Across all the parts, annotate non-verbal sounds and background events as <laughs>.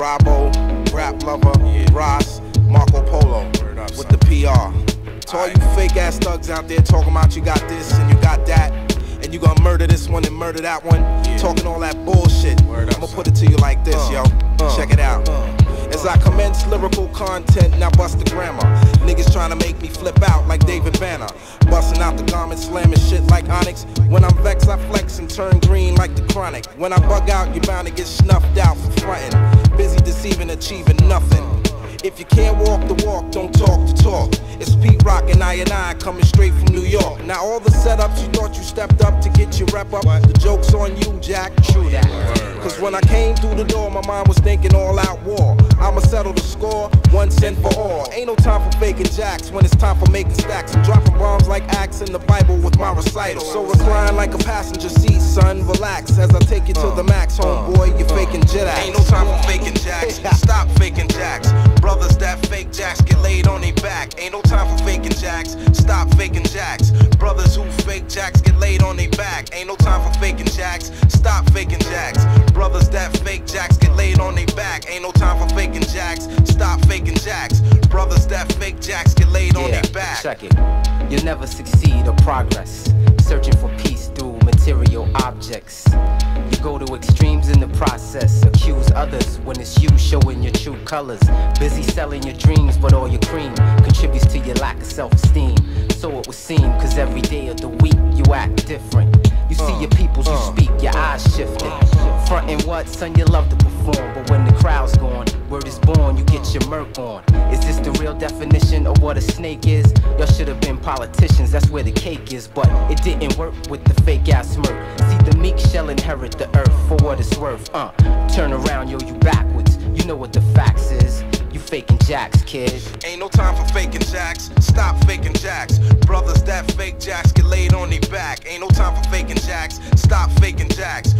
Bravo, Rap Lover, Ross, Marco Polo with the PR. To all you fake ass thugs out there talking about you got this and you got that, and you gonna murder this one and murder that one, talking all that bullshit. I'ma put it to you like this, yo. Check it out. As I commence lyrical content, now bust the grammar. Niggas trying to make me flip out like David Banner. Busting out the garment, slamming shit like Onyx. When I'm vexed, I flex and turn green like the chronic. When I bug out, you're bound to get snuffed out for frontin'. Deceiving, achieving nothing. If you can't walk the walk, don't talk the talk. It's Pete Rock and INI coming straight from New York. Now all the setups you thought you stepped up to get your rep up, the joke's on you, Jack. True that. Cause when I came through the door, my mind was thinking all out war. I'ma settle the score, one cent for all. Ain't no time for faking jacks when it's time for making stacks and dropping bombs like acts in the Bible with my recital. So recline like a passenger seat, son. Relax as I take you to the max, homeboy. You're faking jet. Ain't no time for faking jacks. <laughs> Ain't no time for faking jacks. Stop faking jacks. Brothers that fake jacks get laid on Yeah, their back. check it. You'll never succeed or progress. Searching for peace through material objects. You go to extremes in the process. Accuse others when it's you showing your true colors. Busy selling your dreams, but all your cream contributes to your lack of self esteem. So it would seem, cause every day of the week you act different. You see uh, your peoples, you uh. speak, your eyes shifting. Frontin' what, son, you love to perform. But when the crowd's gone, word is born, you get your murk on. Is this the real definition of what a snake is? Y'all should have been politicians, that's where the cake is. But it didn't work with the fake ass smirk. See, the meek shall inherit the earth for what it's worth. Uh, turn around, yo, you backwards. You know what the facts is. You faking jacks, kid. Ain't no time for faking jacks. Stop faking jacks. Brothers that fake jacks get laid on their back. Ain't no time for faking jacks. Stop faking jacks.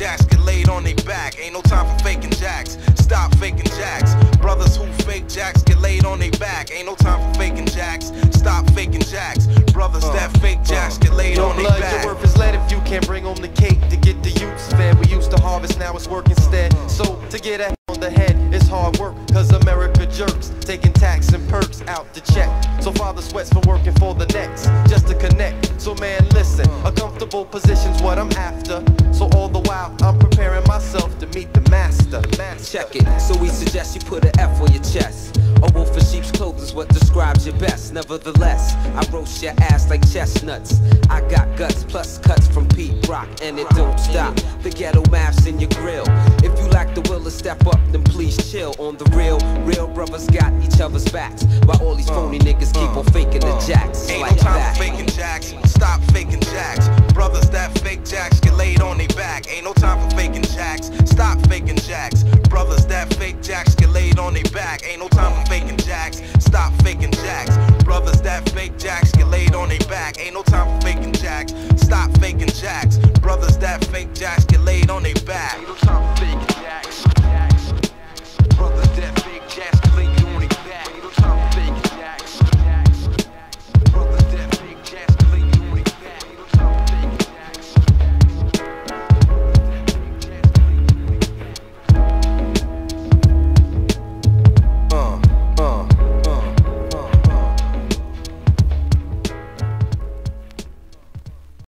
Brothers that fake jacks get laid on their back. Ain't no time for faking jacks. Stop faking jacks. Brothers who fake jacks get laid on their back. Ain't no time for faking jacks. Stop faking jacks. Brothers uh, that fake uh. jacks get laid on their back. your worth is lead if you can't bring home the cake to get the youths fed. We used to harvest, now it's work instead. So to get a on the head it's hard work, cause America jerks, taking tax and perks out to check. So father sweats for working for the next, a comfortable position's what I'm after. So all the while, I'm preparing myself to meet the master. Check it. So we suggest you put an F on your chest. A wolf in sheep's clothing is what describes you best. Nevertheless, I roast your ass like chestnuts. I got guts plus cuts from Pete Rock, and it don't stop. The ghetto maps in your grill. real, real brothers got each other's backs. While all these phony uh, niggas keep on uh, faking the uh. jacks. Ain't like no time that. for faking jacks. Stop faking jacks. Brothers that fake jacks get laid on their back. Ain't no time for faking jacks. Stop faking jacks. Brothers that fake jacks get laid on their back. Ain't no time for faking jacks. Stop faking jacks. Brothers that fake jacks get laid on their back. Ain't no time for faking jacks. Stop faking jacks. Brothers that fake jacks